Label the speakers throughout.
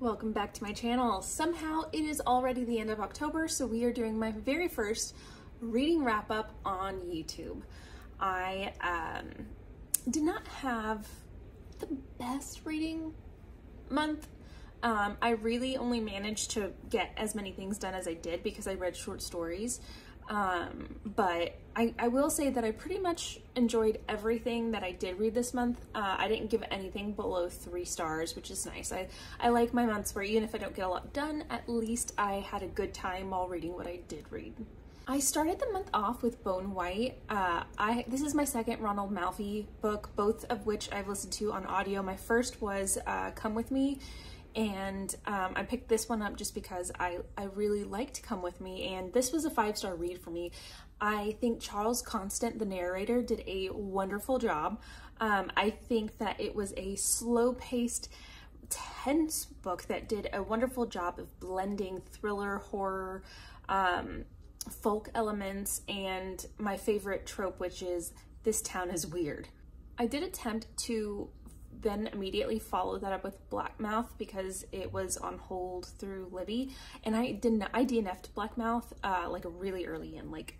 Speaker 1: Welcome back to my channel. Somehow it is already the end of October, so we are doing my very first reading wrap up on YouTube. I um, did not have the best reading month. Um, I really only managed to get as many things done as I did because I read short stories. Um, but I, I will say that I pretty much enjoyed everything that I did read this month. Uh, I didn't give anything below three stars, which is nice. I, I like my months where even if I don't get a lot done, at least I had a good time while reading what I did read. I started the month off with Bone White. Uh, I This is my second Ronald Malfi book, both of which I've listened to on audio. My first was uh, Come With Me, and um, I picked this one up just because I, I really liked Come With Me, and this was a five-star read for me. I think Charles Constant, the narrator, did a wonderful job. Um, I think that it was a slow-paced, tense book that did a wonderful job of blending thriller, horror, um, folk elements, and my favorite trope, which is this town is weird. I did attempt to then immediately followed that up with Blackmouth because it was on hold through Libby. And I didn't, I DNF'd Blackmouth uh, like really early in, like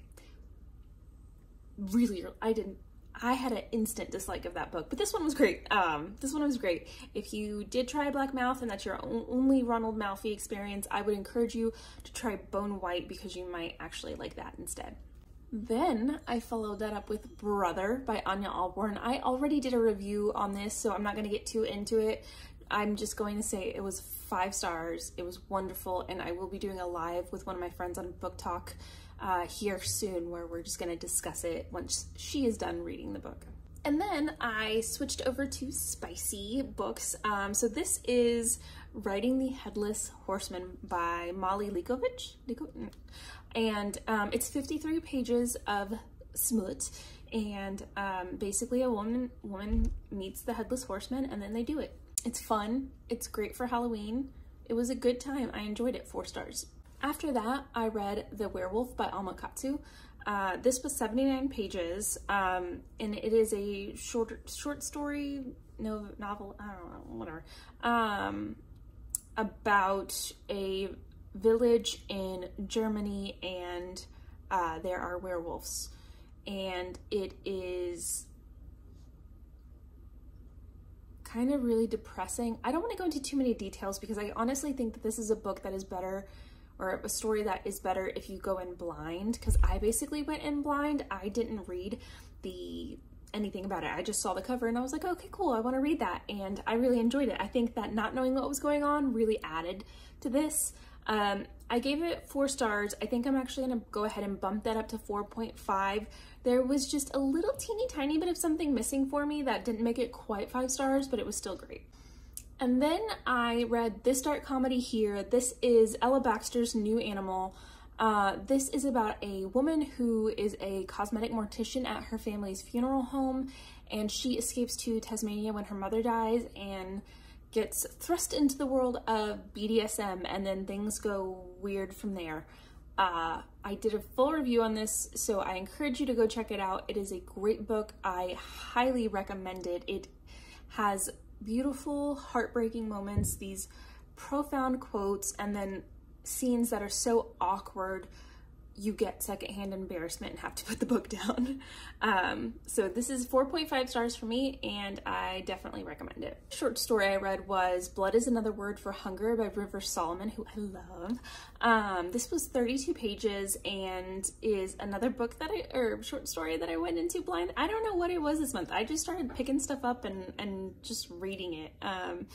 Speaker 1: really, early. I didn't, I had an instant dislike of that book, but this one was great. Um, this one was great. If you did try Blackmouth and that's your only Ronald Malfi experience, I would encourage you to try Bone White because you might actually like that instead. Then I followed that up with Brother by Ania Ahlborn. I already did a review on this, so I'm not going to get too into it. I'm just going to say it was five stars. It was wonderful, and I will be doing a live with one of my friends on BookTok uh, here soon where we're just going to discuss it once she is done reading the book. And then I switched over to spicy books. Um, so this is Riding the Headless Horseman by Molly Likovich and um, it's 53 pages of smut. And um, basically a woman woman meets the headless horseman and then they do it. It's fun. It's great for halloween. It was a good time. I enjoyed it. Four stars. After that i read the Wehr Wolf by alma katsu. Uh, this was 79 pages um, and it is a short short story no novel i don't know whatever. Um, about a village in Germany and uh, there are werewolves. And it is kind of really depressing. I don't want to go into too many details because I honestly think that this is a book that is better or a story that is better if you go in blind because I basically went in blind. I didn't read the anything about it. I just saw the cover and I was like, okay, cool, I want to read that. And I really enjoyed it. I think that not knowing what was going on really added to this. Um, I gave it four stars. I think I'm actually gonna go ahead and bump that up to 4.5. There was just a little teeny tiny bit of something missing for me that didn't make it quite five stars, but it was still great. And then I read This Dark Comedy here. This is Ella Baxter's new animal. Uh, this is about a woman who is a cosmetic mortician at her family's funeral home, and she escapes to Tasmania when her mother dies, and gets thrust into the world of BDSM and then things go weird from there. Uh, I did a full review on this, so I encourage you to go check it out. It is a great book. I highly recommend it. It has beautiful, heartbreaking moments, these profound quotes, and then scenes that are so awkward you get secondhand embarrassment and have to put the book down. Um, so this is 4.5 stars for me and I definitely recommend it. Short story I read was Blood is Another Word for Hunger by River Solomon, who I love. Um, this was 32 pages and is another book that I, or short story that I went into blind. I don't know what it was this month. I just started picking stuff up and, and just reading it. Um,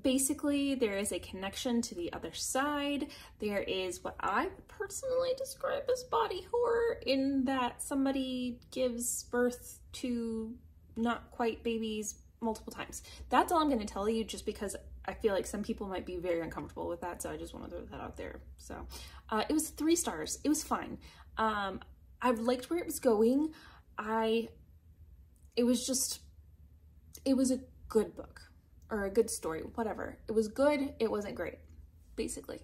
Speaker 1: basically there is a connection to the other side. There is what I personally describe as body horror in that somebody gives birth to not quite babies multiple times. That's all I'm going to tell you just because I feel like some people might be very uncomfortable with that. So I just want to throw that out there. So uh, it was three stars. It was fine. Um, I liked where it was going. I, it was just, it was a good book or a good story, whatever. It was good, it wasn't great, basically.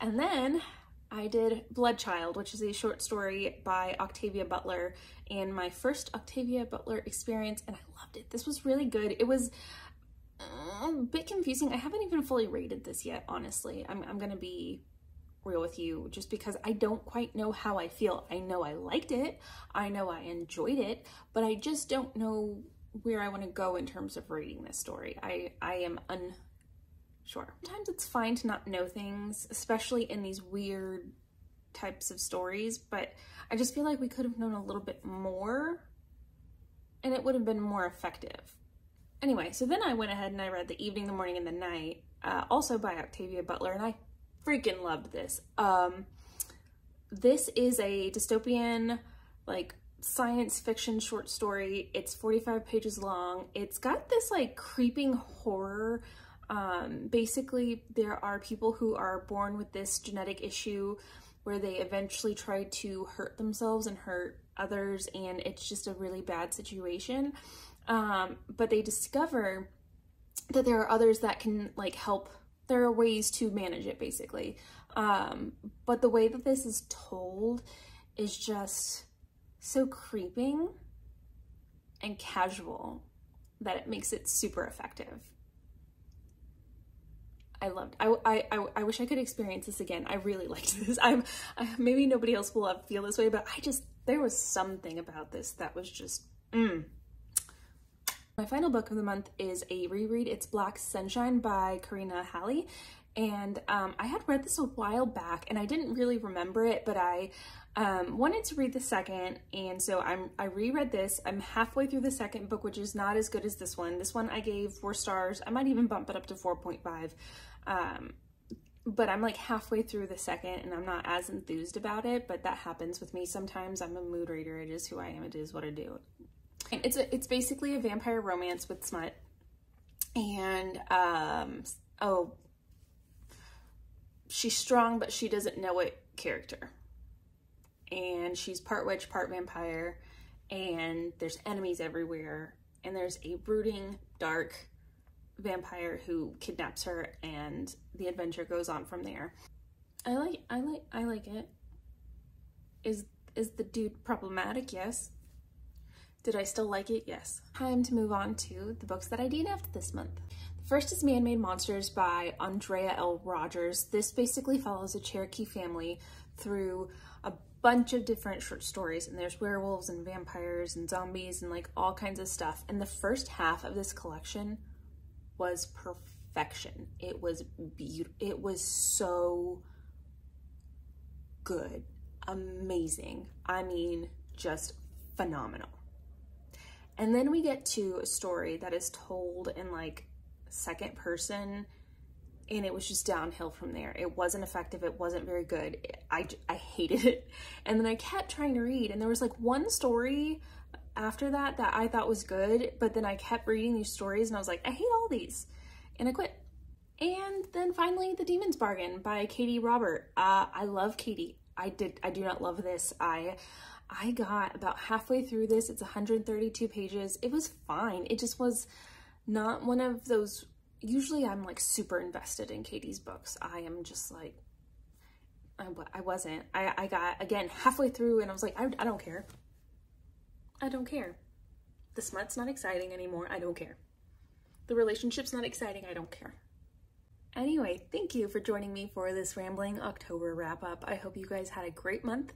Speaker 1: And then I did Bloodchild, which is a short story by Octavia Butler, and my first Octavia Butler experience, and I loved it. This was really good. It was uh, a bit confusing. I haven't even fully rated this yet, honestly. I'm, I'm to be real with you just because I don't quite know how I feel. I know I liked it. I know I enjoyed it, but I just don't know where I want to go in terms of reading this story. I, I am unsure. Sometimes it's fine to not know things, especially in these weird types of stories, but I just feel like we could have known a little bit more and it would have been more effective. Anyway, so then I went ahead and I read The Evening, the Morning, and the Night, uh, also by Octavia Butler, and I freaking loved this. Um, this is a dystopian, like, science fiction short story. It's 45 pages long. It's got this, like, creeping horror. Um, basically, there are people who are born with this genetic issue where they eventually try to hurt themselves and hurt others, and it's just a really bad situation. Um, but they discover that there are others that can like help. There are ways to manage it basically. Um, but the way that this is told is just so creeping and casual that it makes it super effective. I loved. I, I I wish I could experience this again. I really liked this. I'm I, maybe nobody else will feel this way, but I just there was something about this that was just mm, my final book of the month is a reread. It's Black Sunshine by Karina Halle. And um, I had read this a while back and I didn't really remember it, but I um, wanted to read the second. And so I'm, I reread this. I'm halfway through the second book, which is not as good as this one. This one I gave four stars. I might even bump it up to 4.5. Um, but I'm like halfway through the second and I'm not as enthused about it, but that happens with me sometimes. I'm a mood reader. It is who I am. It is what I do. And it's a, it's basically a vampire romance with smut. And, um, oh, she's strong, but she doesn't know it character. And she's part witch, part vampire. And there's enemies everywhere. And there's a brooding, dark vampire who kidnaps her and the adventure goes on from there. I like I like I like it. Is is the dude problematic? Yes. Did I still like it? Yes. Time to move on to the books that I DNF'd this month. The first is Man-Made Monsters by Andrea L. Rogers. This basically follows a Cherokee family through a bunch of different short stories and there's werewolves and vampires and zombies and like all kinds of stuff. And the first half of this collection was perfection. It was beautiful. It was so good. Amazing. I mean, just phenomenal. And then we get to a story that is told in like second person and it was just downhill from there. It wasn't effective. It wasn't very good. I, I hated it. And then I kept trying to read and there was like one story after that that I thought was good, but then I kept reading these stories and I was like, I hate all these. And I quit. And then finally, The Demon's Bargain by Katee Robert. Uh, I love Katie. I did. I do not love this. I I got about halfway through this. It's 132 pages. It was fine. It just was not one of those. Usually I'm like super invested in Katee's books. I am just like, I, I wasn't. I, I got, again, halfway through and I was like, I, I don't care. I don't care. The smut's not exciting anymore. I don't care. The relationship's not exciting. I don't care. Anyway, thank you for joining me for this rambling October wrap up. I hope you guys had a great month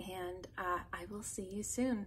Speaker 1: and uh, I will see you soon.